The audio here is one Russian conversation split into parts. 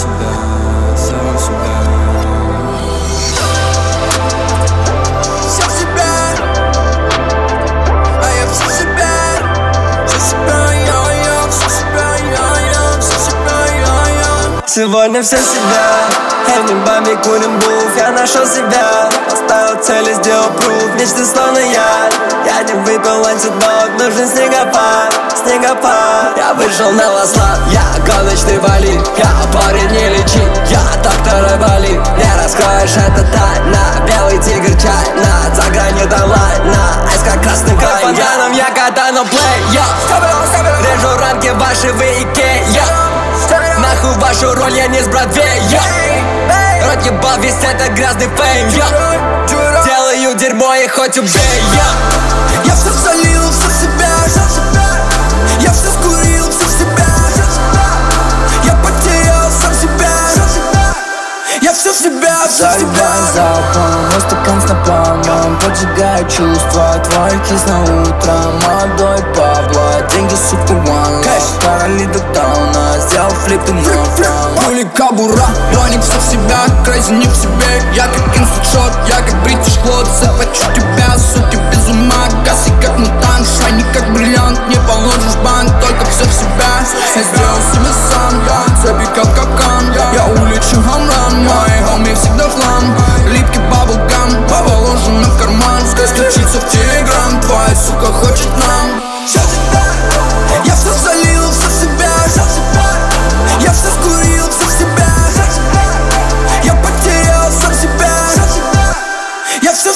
сюда, сам сюда. Все в а я все себя Все себя, я, я, все себя, я, я, все себя, я, Сегодня все в себя, я в небами курим буф Я нашел себя, поставил цели, сделал пруф Мечты словно я, я не выпил антидот Нужен снегопад, снегопад. Я вышел на ласлав, я гоночный валик. Я Я катану плей, я Режу рамки ваши вы икея Нахуй вашу роль, я не с Бродвея. Рот ебал, весь это грязный фейм я Делаю дерьмо и хоть убей я. Я все залил, все в себя Я все скурил, все в себя. Я потерял сам себя Я все в себя, все в себя мой стакан с напалмом Поджигаю чувства, твой кис на утро. Молодой Пабло, деньги сука one love Короли до тауна, сделал флип ты мофрам Пули кабура, Боник все в себя, крейзи не в себе. Я как инститшот, я как бритиш хлоп Захвачу тебя, суки, без ума. Гаси как мутант, шайни как бриллиант. Не положишь банк, только все в себя. Я сделал себе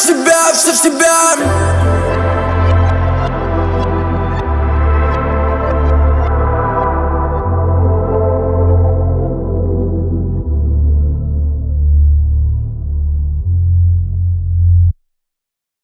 себя, все в себя.